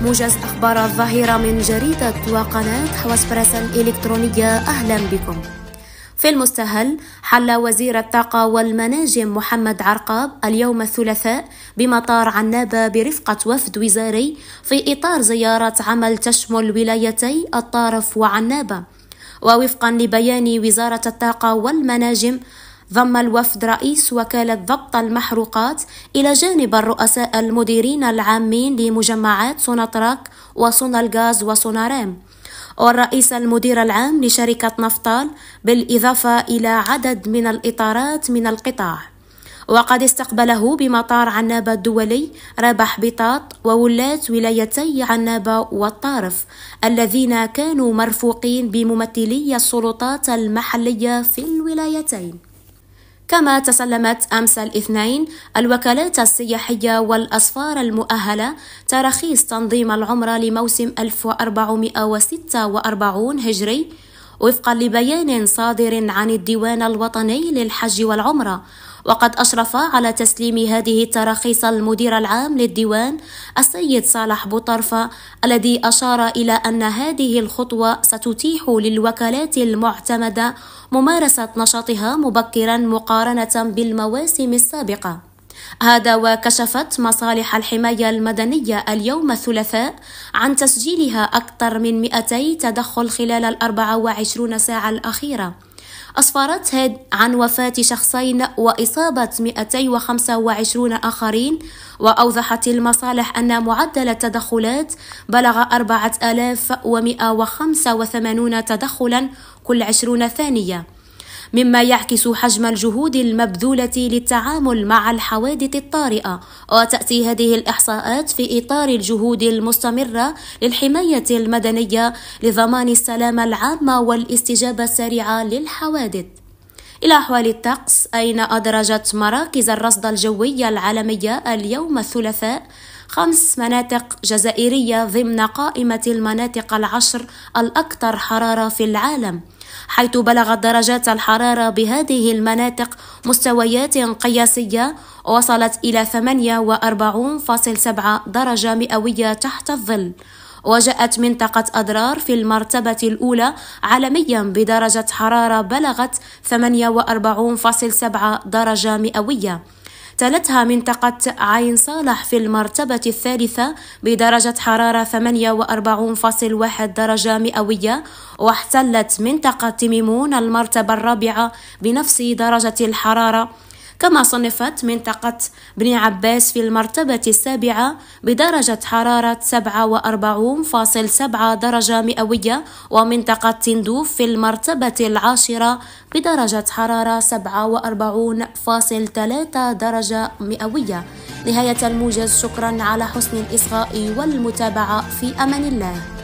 موجز أخبار الظهيرة من جريدة وقناة حواس بريس الإلكترونية أهلا بكم. في المستهل حل وزير الطاقة والمناجم محمد عرقاب اليوم الثلاثاء بمطار عنابة برفقة وفد وزاري في إطار زيارة عمل تشمل ولايتي الطارف وعنابة. ووفقا لبيان وزارة الطاقة والمناجم ضم الوفد رئيس وكالة ضبط المحروقات إلى جانب الرؤساء المديرين العامين لمجمعات سوناتراك وسونالغاز وسونارام والرئيس المدير العام لشركة نفطال بالإضافة إلى عدد من الإطارات من القطاع. وقد استقبله بمطار عنابة الدولي رابح بطاط وولاة ولايتي عنابة والطارف الذين كانوا مرفوقين بممثلي السلطات المحلية في الولايتين. كما تسلمت أمس الاثنين الوكالات السياحية والأسفار المؤهلة تراخيص تنظيم العمرة لموسم 1446 هجري وفقا لبيان صادر عن الديوان الوطني للحج والعمرة. وقد أشرف على تسليم هذه التراخيص المدير العام للديوان السيد صالح بوطرفة الذي أشار إلى أن هذه الخطوة ستتيح للوكالات المعتمدة ممارسة نشاطها مبكرا مقارنة بالمواسم السابقة. هذا وكشفت مصالح الحماية المدنية اليوم الثلاثاء عن تسجيلها أكثر من 200 تدخل خلال ال 24 ساعة الأخيرة. أسفرت هيد عن وفاة شخصين وإصابة 225 آخرين وأوضحت المصالح أن معدل التدخلات بلغ 4185 تدخلا كل 20 ثانية. مما يعكس حجم الجهود المبذولة للتعامل مع الحوادث الطارئة وتأتي هذه الإحصاءات في إطار الجهود المستمرة للحماية المدنية لضمان السلامة العامة والاستجابة السريعة للحوادث. إلى أحوال الطقس أين أدرجت مراكز الرصد الجوي العالمية اليوم الثلاثاء؟ خمس مناطق جزائرية ضمن قائمة المناطق العشر الأكثر حرارة في العالم. حيث بلغت درجات الحرارة بهذه المناطق مستويات قياسية وصلت إلى 48.7 درجة مئوية تحت الظل. وجاءت منطقة أضرار في المرتبة الأولى عالميا بدرجة حرارة بلغت 48.7 درجة مئوية. تلتها منطقة عين صالح في المرتبة الثالثة بدرجة حرارة 48.1 درجة مئوية واحتلت منطقة تميمون المرتبة الرابعة بنفس درجة الحرارة. كما صنفت منطقة بني عباس في المرتبة السابعة بدرجة حرارة 47.7 درجة مئوية ومنطقة تندوف في المرتبة العاشرة بدرجة حرارة 47.3 درجة مئوية. نهاية الموجز شكرا على حسن الإصغاء والمتابعة في أمان الله.